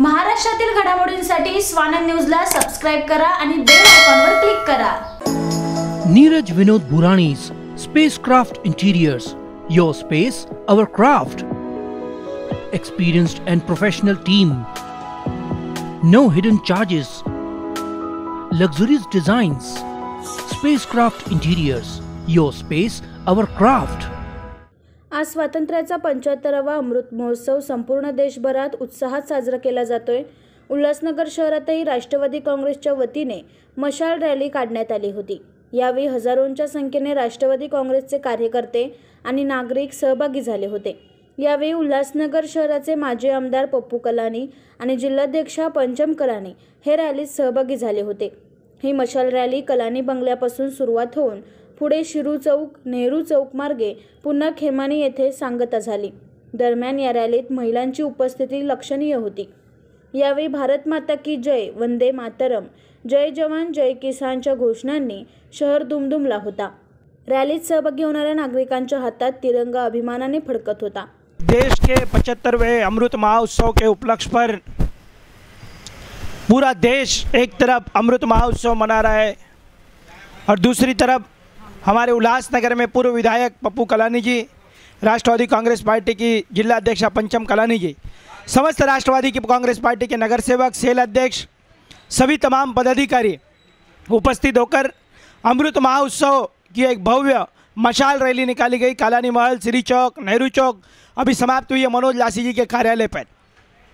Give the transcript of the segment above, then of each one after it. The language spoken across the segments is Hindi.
महाराष्ट्रातील घडामोडींसाठी स्वानंद न्यूजला सबस्क्राईब करा आणि बेल आयकॉनवर क्लिक करा Neeraj Vinod Burani's Spacecraft Interiors. Your space, our craft. Experienced and professional team. No hidden charges. Luxurious designs. Spacecraft Interiors. Your space, our craft. आज स्वातंत्र्याचा पंच्याहत्तरावा अमृत महोत्सव संपूर्ण देशभरात उत्साहात साजरा केला जातोय. उल्हासनगर शहरातही राष्ट्रवादी काँग्रेसच्या वतीने मशाल रॅली काढण्यात आली होती. यावेळी हजारोंच्या संख्येने राष्ट्रवादी काँग्रेसचे कार्यकर्ते आणि नागरिक सहभागी झाले होते. यावेळी उल्हासनगर शहराचे माजी आमदार पप्पू कलानी आणि जिल्हाध्यक्षा पंचम कलानी हे रॅलीत सहभागी झाले होते. ही मशाल रॅली कलानी बंगल्यापासून सुरुवात होऊन पुढे शिरू चौक नेहरू चौक मार्गे पुन्हा खेमानी येथे सांगता झाली. दरम्यान या रॅलीत महिलांची उपस्थिती लक्षणीय होती. यावेळी भारत माता की जय वंदे मातरम जय जवान जय किसानच्या घोषणांनी शहर दुमदुमला होता. रॅलीत सहभागी होणाऱ्या नागरिकांच्या हातात तिरंगा अभिमानाने फडकत होता. देश के पचहत्तरवें अमृत महोत्सव के उपलक्ष्य पर पूरा देश एक तरफ अमृत महोत्सव मना रहा है और दूसरी तरफ हमारे उल्लासनगर में पूर्व विधायक पप्पू कलानी जी, राष्ट्रवादी कांग्रेस पार्टी की जिला अध्यक्ष पंचम कलानी जी, समस्त राष्ट्रवादी की कांग्रेस पार्टी के नगर सेवक, सेल अध्यक्ष, सभी तमाम पदाधिकारी उपस्थित होकर अमृत महोत्सव की एक भव्य मशाल रैली निकाली गई। कालानी महल श्री चौक, नेहरू चौक, अभी समाप्त हुई है मनोज लासी जी के कार्यालय पर।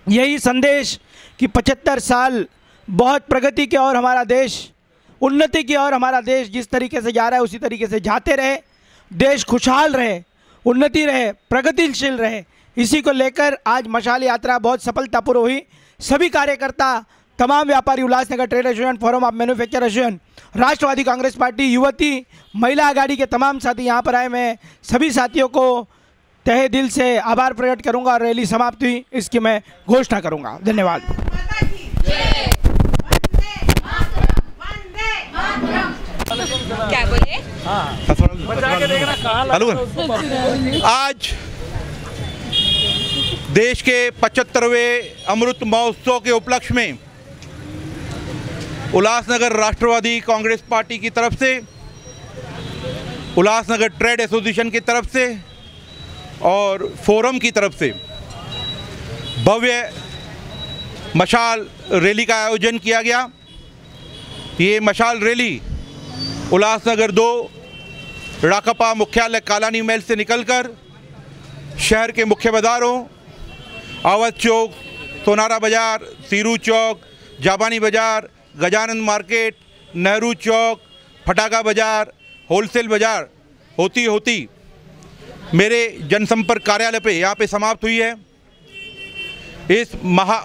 यही संदेश कि पचहत्तर साल बहुत प्रगति के और हमारा देश उन्नति की ओर हमारा देश जिस तरीके से जा रहा है, उसी तरीके से जाते रहे। देश खुशहाल रहे, उन्नति रहे, प्रगतिशील रहे। इसी को लेकर आज मशाल यात्रा बहुत सफलतापूर्व हुई। सभी कार्यकर्ता, तमाम व्यापारी, Ulhasnagar trade association, forum of manufacture association, Rashtrawadi Congress Party, युवती, महिला आघाड़ी के तमाम साथी यहाँ पर आए मैं सभी साथियों को तहे दिल से आभार प्रकट करूँगा और रैली समाप्त हुई। इसकी मैं घोषणा करूँगा। धन्यवाद। आज देश के पचहत्तरवें अमृत महोत्सव के उपलक्ष्य में उल्लासनगर राष्ट्रवादी कांग्रेस पार्टी की तरफ़ से, उल्लासनगर ट्रेड एसोसिएशन की तरफ़ से और फोरम की तरफ़ से भव्य मशाल रैली का आयोजन किया गया। ये मशाल रैली उल्लासनगर दो, राकपा मुख्यालय कालानी महल से निकलकर शहर के मुख्य बाज़ारों अवध चौक, सोनारा बाज़ार, सीरू चौक, जाबानी बाज़ार गजानंद मार्केट, नेहरू चौक फटाका बाज़ार, होलसेल बाज़ार होती होती मेरे जनसंपर्क कार्यालय पे यहाँ पे समाप्त हुई है। इस महा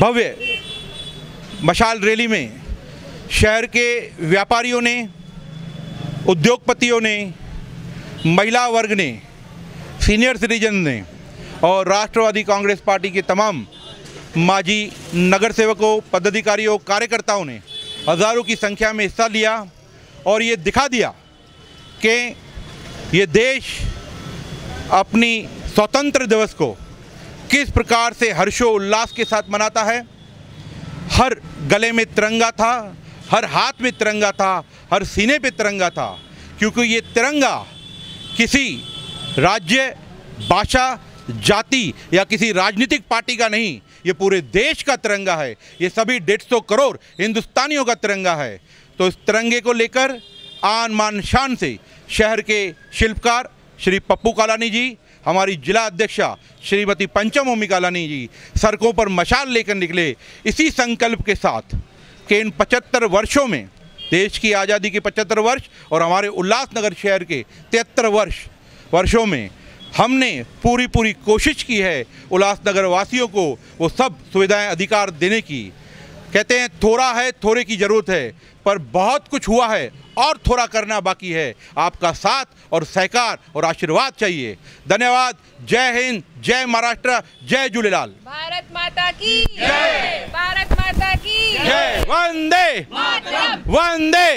भव्य मशाल रैली में शहर के व्यापारियों ने, उद्योगपतियों ने, महिला वर्ग ने, सीनियर सिटीजन ने और राष्ट्रवादी कांग्रेस पार्टी के तमाम माजी नगर सेवकों, पदाधिकारियों, कार्यकर्ताओं ने हज़ारों की संख्या में हिस्सा लिया और ये दिखा दिया कि ये देश अपनी स्वतंत्र दिवस को किस प्रकार से हर्षोल्लास के साथ मनाता है। हर गले में तिरंगा था हर हाथ में तिरंगा था, हर सीने पे तिरंगा था, क्योंकि ये तिरंगा किसी राज्य, भाषा, जाति या किसी राजनीतिक पार्टी का नहीं, ये पूरे देश का तिरंगा है। ये सभी डेढ़ सौ करोड़ हिंदुस्तानियों का तिरंगा है। तो इस तिरंगे को लेकर आन मान शान से शहर के शिल्पकार श्री पप्पू कालानी जी, हमारी जिला अध्यक्षा श्रीमती पंचम ओमी कालानी जी, सड़कों पर मशाल लेकर निकले। इसी संकल्प के साथ कि इन पचहत्तर वर्षों में देश की आज़ादी के पचहत्तर वर्ष और हमारे उल्लासनगर शहर के तिहत्तर वर्ष वर्षों में हमने पूरी पूरी कोशिश की है उल्लासनगर वासियों को वो सब सुविधाएँ अधिकार देने की। कहते हैं थोड़ा है थोड़े की ज़रूरत है पर बहुत कुछ हुआ है और थोड़ा करना बाकी है। आपका साथ और सहकार और आशीर्वाद चाहिए। धन्यवाद। जय हिंद जय महाराष्ट्र जय झूलेलाल। भारत माता की जय। भारत माता की। जय वंदे। वंदे।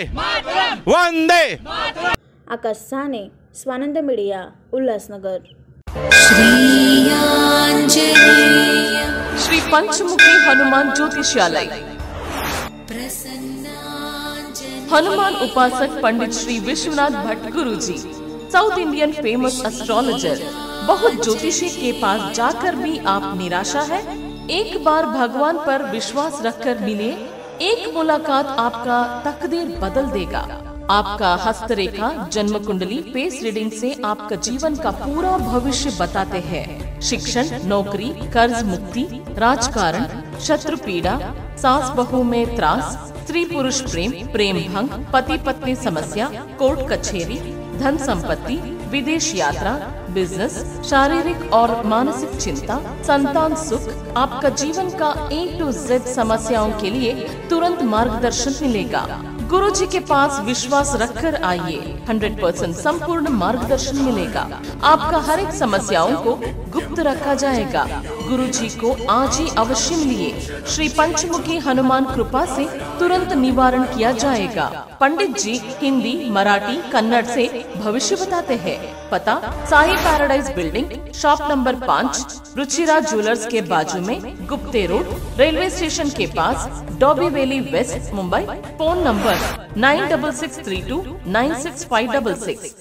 वंदे। आकाश साने स्वानंद मीडिया उल्हासनगर। श्रीयाञ्जनेय श्री पंचमुखी हनुमान ज्योतिषालय। हनुमान उपासक Pandit Shri Vishwanath Bhatt Guru ji South Indian famous astrologer बहुत ज्योतिषी के पास जाकर भी आप निराशा है। एक बार भगवान पर विश्वास रखकर मिले, एक मुलाकात आपका तकदीर बदल देगा। आपका हस्तरेखा जन्म कुंडली पेस रीडिंग से आपका जीवन का पूरा भविष्य बताते हैं। शिक्षण, नौकरी, कर्ज मुक्ति, राजकारण, शत्रु पीड़ा, सास बहू में त्रास, स्त्री पुरुष प्रेम प्रेम भंग, पति पत्नी समस्या, कोर्ट कचहरी, धन संपत्ति विदेश यात्रा बिज़नेस शारीरिक और मानसिक चिंता, संतान सुख, आपका जीवन का ए टू जेड समस्याओं के लिए तुरंत मार्गदर्शन मिलेगा। गुरु जी के पास विश्वास रखकर आइए 100 परसेंट संपूर्ण मार्गदर्शन मिलेगा। आपका हर एक समस्याओं को गुप्त रखा जाएगा। गुरु जी को आज ही अवश्य मिलिए। श्री पंचमुखी हनुमान कृपा से तुरंत निवारण किया जाएगा। पंडित जी हिंदी, मराठी, कन्नड़ से भविष्य बताते हैं। पता Sai paradise building, shop number पाँच, रुचिरा ज्वेलर्स के बाजू में गुप्ते रोड, रेलवे स्टेशन के पास, Dombivli west, Mumbai, phone number nine double six three two nine six five double six.